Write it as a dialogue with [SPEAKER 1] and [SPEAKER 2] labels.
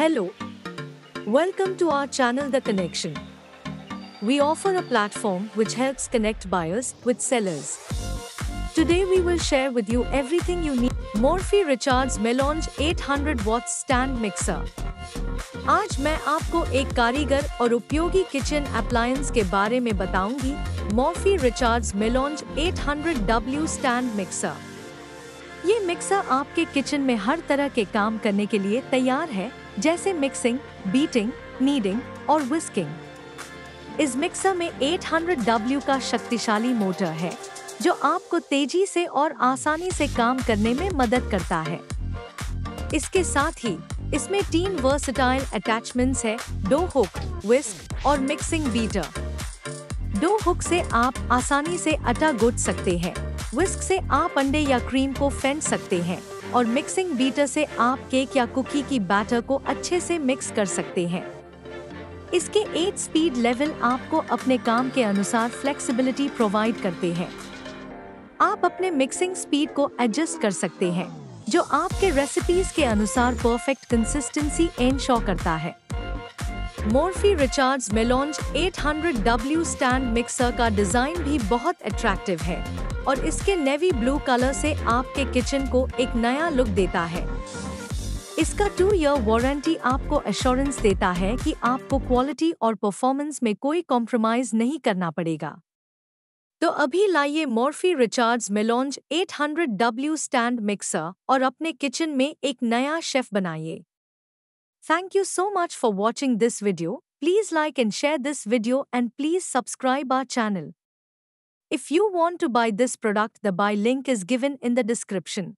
[SPEAKER 1] Hello. Welcome to our channel The Connection. We offer a platform which helps connect buyers with sellers. Today we will share with you everything you need. Morphy Richards Melange 800 watts stand mixer. आज मैं आपको एक कारीगर और उपयोगी kitchen appliance के बारे में बताऊंगी Morphy Richards Melange 800W stand mixer ये मिक्सर आपके किचन में हर तरह के काम करने के लिए तैयार है, जैसे मिक्सिंग बीटिंग नीडिंग और विस्किंग इस मिक्सर में 800W का शक्तिशाली मोटर है, जो आपको तेज़ी से और आसानी से काम करने में मदद करता है। इसके साथ ही, इसमें तीन वर्सटाइल अटैचमेंट्स है डो हुक विस्क और मिक्सिंग बीटर डो हुक से आप आसानी से आटा गुट सकते हैं। विस्क से आप अंडे या क्रीम को फेंट सकते हैं और मिक्सिंग बीटर से आप केक या कुकी की बैटर को अच्छे से मिक्स कर सकते हैं। इसके एट स्पीड लेवल आपको अपने काम के अनुसार फ्लेक्सिबिलिटी प्रोवाइड करते हैं। आप अपने मिक्सिंग स्पीड को एडजस्ट कर सकते हैं, जो आपके रेसिपीज़ के अनुसार परफेक्ट कंसिस्टेंसी एनश्योर करता है। Morphy Richards Melange 800W stand mixer का डिज़ाइन भी बहुत अट्रैक्टिव है और इसके नेवी ब्लू कलर से आपके किचन को एक नया लुक देता है। इसका टू ईयर वारंटी आपको अश्योरेंस देता है कि आपको क्वालिटी और परफॉर्मेंस में कोई कॉम्प्रोमाइज नहीं करना पड़ेगा। तो अभी लाइए Morphy Richards melange 800W stand mixer और अपने किचन में एक नया शेफ बनाइए। Thank you so much for watching this video. Please like and share this video and please subscribe our channel. If you want to buy this product the buy link is given in the description.